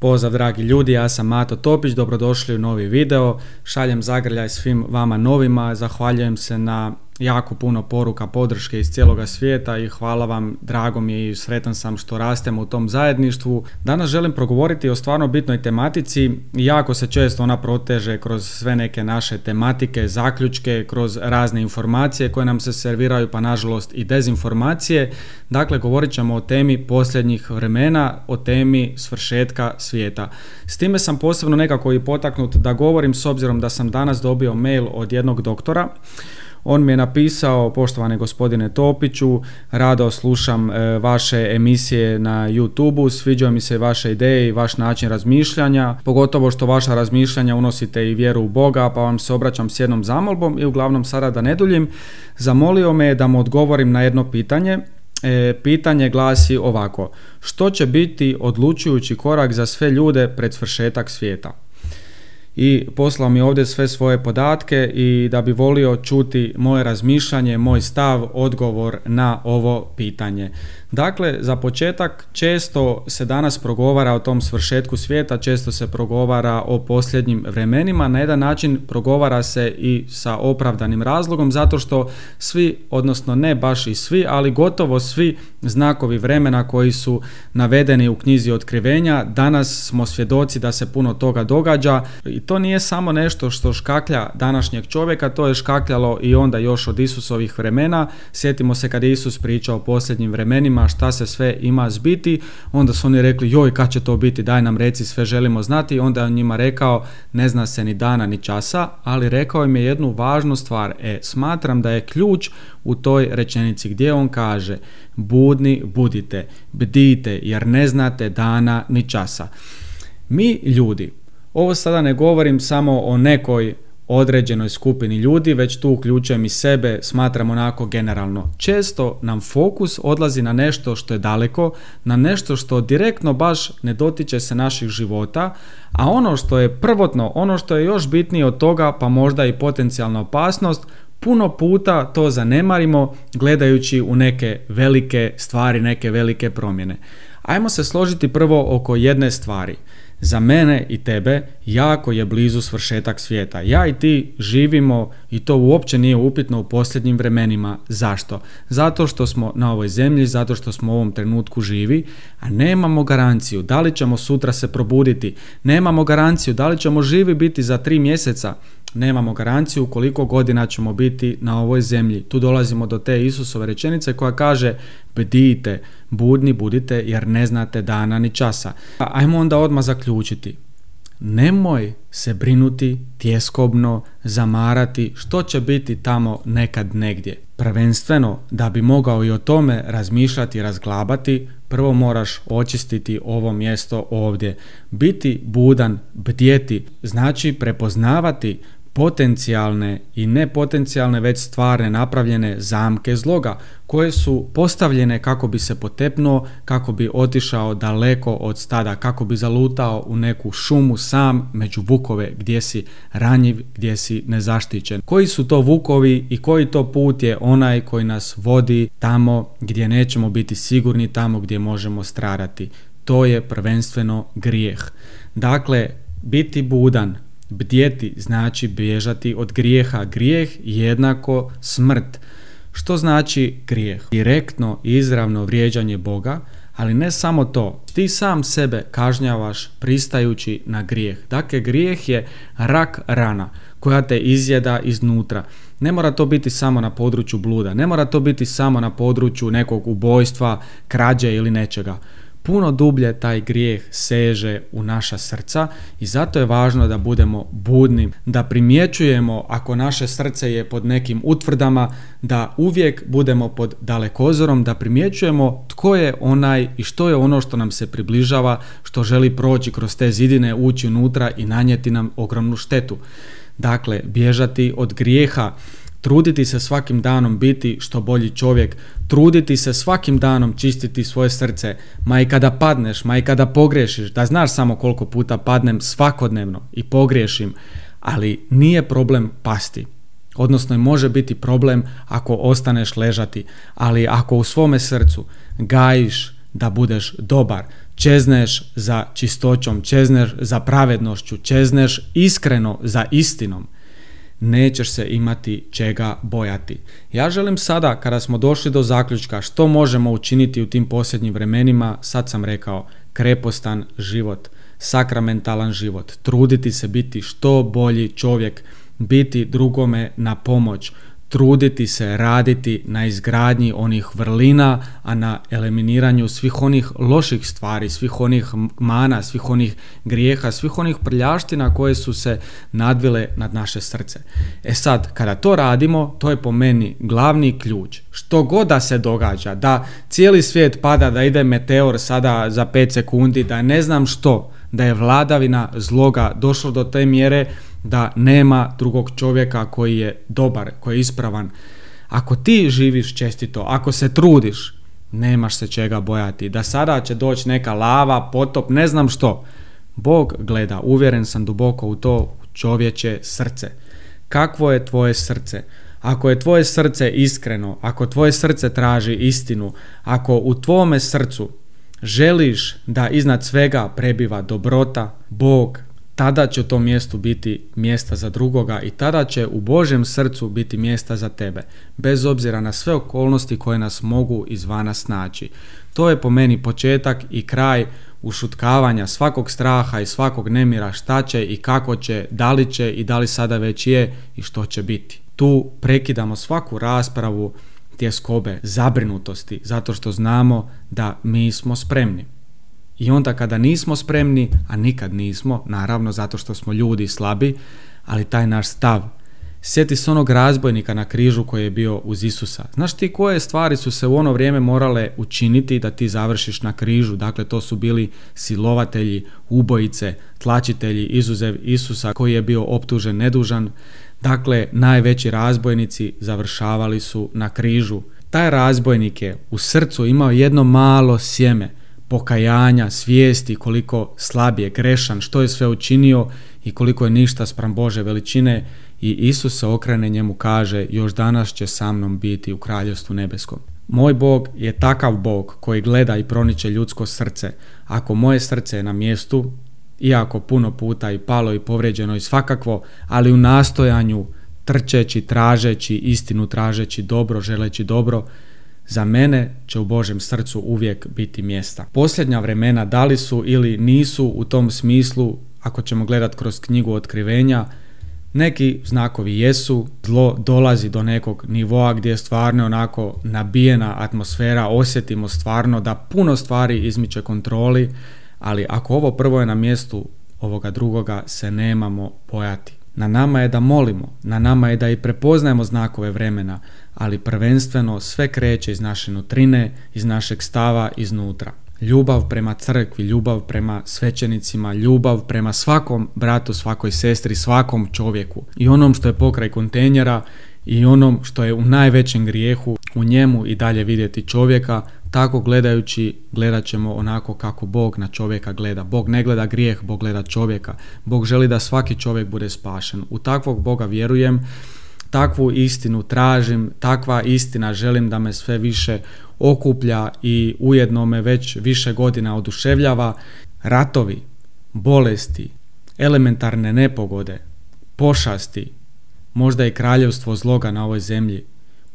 Pozdrav dragi ljudi, ja sam Mato Topić, dobrodošli u novi video. Šaljem zagrljaj svim vama novima, zahvaljujem se na jako puno poruka podrške iz cijeloga svijeta i hvala vam, drago mi je i sretan sam što rastemo u tom zajedništvu. Danas želim progovoriti o stvarno bitnoj tematici, jako se često ona proteže kroz sve neke naše tematike, zaključke, kroz razne informacije koje nam se serviraju, pa nažalost i dezinformacije. Dakle, govorit ćemo o temi posljednjih vremena, o temi svršetka svijeta. S time sam posebno nekako i potaknut da govorim s obzirom da sam danas dobio mail od jednog doktora on mi je napisao, poštovani gospodine Topiću, rado slušam e, vaše emisije na YouTube-u, sviđaju mi se vaše ideje i vaš način razmišljanja, pogotovo što vaša razmišljanja unosite i vjeru u Boga, pa vam se obraćam s jednom zamolbom i uglavnom sada da ne duljim, zamolio me da mu odgovorim na jedno pitanje, E, pitanje glasi ovako, što će biti odlučujući korak za sve ljude pred svršetak svijeta? I poslao mi ovdje sve svoje podatke i da bi volio čuti moje razmišljanje, moj stav, odgovor na ovo pitanje. Dakle, za početak često se danas progovara o tom svršetku svijeta, često se progovara o posljednjim vremenima, na jedan način progovara se i sa opravdanim razlogom zato što svi, odnosno ne baš i svi, ali gotovo svi znakovi vremena koji su navedeni u knjizi otkrivenja, danas smo svjedoci da se puno toga događa to nije samo nešto što škaklja današnjeg čovjeka, to je škakljalo i onda još od Isusovih vremena. Sjetimo se kad Isus pričao o posljednjim vremenima, šta se sve ima zbiti, onda su oni rekli joj kad će to biti, daj nam reci sve želimo znati, onda je on njima rekao ne zna se ni dana ni časa, ali rekao im je jednu važnu stvar, e smatram da je ključ u toj rečenici gdje on kaže budni budite, bdite jer ne znate dana ni časa. Mi ljudi, ovo sada ne govorim samo o nekoj određenoj skupini ljudi, već tu uključujem i sebe, smatram onako generalno. Često nam fokus odlazi na nešto što je daleko, na nešto što direktno baš ne dotiče se naših života, a ono što je prvotno, ono što je još bitnije od toga, pa možda i potencijalna opasnost, puno puta to zanemarimo gledajući u neke velike stvari, neke velike promjene. Ajmo se složiti prvo oko jedne stvari. Za mene i tebe jako je blizu svršetak svijeta. Ja i ti živimo i to uopće nije upitno u posljednjim vremenima. Zašto? Zato što smo na ovoj zemlji, zato što smo u ovom trenutku živi, a nemamo garanciju da li ćemo sutra se probuditi, nemamo garanciju da li ćemo živi biti za tri mjeseca, nemamo garanciju koliko godina ćemo biti na ovoj zemlji. Tu dolazimo do te Isusove rečenice koja kaže bdijte, budni budite jer ne znate dana ni časa. Ajmo onda odmah zaključiti. Nemoj se brinuti tjeskobno, zamarati što će biti tamo nekad negdje. Prvenstveno, da bi mogao i o tome razmišljati i razglabati, prvo moraš očistiti ovo mjesto ovdje. Biti budan, bdjeti, znači prepoznavati potencijalne i nepotencijalne već stvarne napravljene zamke zloga koje su postavljene kako bi se potepnuo, kako bi otišao daleko od stada, kako bi zalutao u neku šumu sam među vukove gdje si ranjiv, gdje si nezaštićen. Koji su to vukovi i koji to put je onaj koji nas vodi tamo gdje nećemo biti sigurni, tamo gdje možemo stradati. To je prvenstveno grijeh. Dakle, biti budan, Bdjeti znači bježati od grijeha. Grijeh jednako smrt. Što znači grijeh? Direktno izravno vrijeđanje Boga, ali ne samo to. Ti sam sebe kažnjavaš pristajući na grijeh. Dakle, grijeh je rak rana koja te izjeda iznutra. Ne mora to biti samo na području bluda, ne mora to biti samo na području nekog ubojstva, krađe ili nečega puno dublje taj grijeh seže u naša srca i zato je važno da budemo budni, da primjećujemo ako naše srce je pod nekim utvrdama, da uvijek budemo pod dalekozorom, da primjećujemo tko je onaj i što je ono što nam se približava, što želi proći kroz te zidine, ući unutra i nanijeti nam ogromnu štetu. Dakle, bježati od grijeha, Truditi se svakim danom biti što bolji čovjek, truditi se svakim danom čistiti svoje srce, ma i kada padneš, ma i kada pogriješiš, da znaš samo koliko puta padnem svakodnevno i pogriješim, ali nije problem pasti. Odnosno može biti problem ako ostaneš ležati, ali ako u svome srcu gajiš da budeš dobar, čezneš za čistoćom, čezneš za pravednošću, čezneš iskreno za istinom, nećeš se imati čega bojati. Ja želim sada, kada smo došli do zaključka što možemo učiniti u tim posljednjim vremenima, sad sam rekao, krepostan život, sakramentalan život, truditi se biti što bolji čovjek, biti drugome na pomoć, truditi se raditi na izgradnji onih vrlina, a na eliminiranju svih onih loših stvari, svih onih mana, svih onih grijeha, svih onih prljaština koje su se nadvile nad naše srce. E sad, kada to radimo, to je po meni glavni ključ. Što god da se događa, da cijeli svijet pada, da ide meteor sada za 5 sekundi, da ne znam što, da je vladavina zloga došlo do te mjere da nema drugog čovjeka koji je dobar, koji je ispravan. Ako ti živiš čestito, ako se trudiš, nemaš se čega bojati. Da sada će doći neka lava, potop, ne znam što. Bog gleda, uvjeren sam duboko u to čovječe srce. Kakvo je tvoje srce? Ako je tvoje srce iskreno, ako tvoje srce traži istinu, ako u tvome srcu želiš da iznad svega prebiva dobrota, Bog, tada će to mjestu biti mjesta za drugoga i tada će u Božjem srcu biti mjesta za tebe, bez obzira na sve okolnosti koje nas mogu izvana snaći. To je po meni početak i kraj ušutkavanja svakog straha i svakog nemira šta će i kako će, da li će i da li sada već je i što će biti. Tu prekidamo svaku raspravu tjeskobe, zabrinutosti, zato što znamo da mi smo spremni. I onda kada nismo spremni, a nikad nismo, naravno zato što smo ljudi slabi, ali taj naš stav. Sjeti se onog razbojnika na križu koji je bio uz Isusa. Znaš ti koje stvari su se u ono vrijeme morale učiniti da ti završiš na križu? Dakle, to su bili silovatelji, ubojice, tlačitelji, izuzev Isusa koji je bio optužen nedužan. Dakle, najveći razbojnici završavali su na križu. Taj razbojnik je u srcu imao jedno malo sjeme, pokajanja, svijesti koliko slab je, grešan, što je sve učinio i koliko je ništa spram Bože veličine i Isus se okrene njemu kaže još danas će sa mnom biti u kraljevstvu nebeskom. Moj Bog je takav Bog koji gleda i proniče ljudsko srce. Ako moje srce je na mjestu, iako puno puta i palo i povrijeđeno i svakakvo, ali u nastojanju trčeći, tražeći, istinu tražeći dobro, želeći dobro, za mene će u Božem srcu uvijek biti mjesta. Posljednja vremena da li su ili nisu u tom smislu, ako ćemo gledati kroz knjigu otkrivenja, neki znakovi jesu, zlo dolazi do nekog nivoa gdje je stvarno onako nabijena atmosfera, osjetimo stvarno da puno stvari izmiče kontroli, ali ako ovo prvo je na mjestu ovoga drugoga se nemamo bojati. Na nama je da molimo, na nama je da i prepoznajemo znakove vremena, ali prvenstveno sve kreće iz naše nutrine, iz našeg stava iznutra. Ljubav prema crkvi, ljubav prema svećenicima, ljubav prema svakom bratu, svakoj sestri, svakom čovjeku i onom što je pokraj kontejnera i onom što je u najvećem grijehu u njemu i dalje vidjeti čovjeka, tako gledajući gledat ćemo onako kako Bog na čovjeka gleda. Bog ne gleda grijeh, Bog gleda čovjeka. Bog želi da svaki čovjek bude spašen. U takvog Boga vjerujem, takvu istinu tražim, takva istina želim da me sve više okuplja i ujedno me već više godina oduševljava. Ratovi, bolesti, elementarne nepogode, pošasti, možda i kraljevstvo zloga na ovoj zemlji,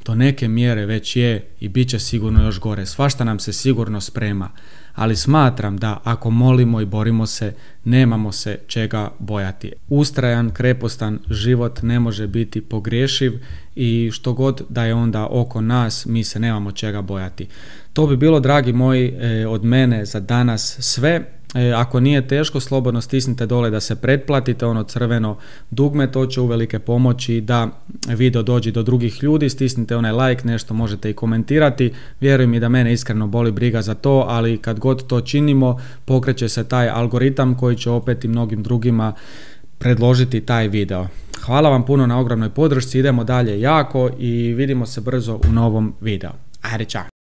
do neke mjere već je i bit će sigurno još gore. Svašta nam se sigurno sprema, ali smatram da ako molimo i borimo se, nemamo se čega bojati. Ustrajan, krepostan život ne može biti pogriješiv i što god da je onda oko nas, mi se nemamo čega bojati. To bi bilo, dragi moji, e, od mene za danas sve. E, ako nije teško, slobodno stisnite dole da se pretplatite, ono crveno dugme, to će uvelike pomoći da video dođe do drugih ljudi, stisnite onaj like, nešto možete i komentirati, vjerujem mi da mene iskreno boli briga za to, ali kad god to činimo, pokreće se taj algoritam koji će opet i mnogim drugima predložiti taj video. Hvala vam puno na ogromnoj podršci, idemo dalje jako i vidimo se brzo u novom videu. Ajde, čao!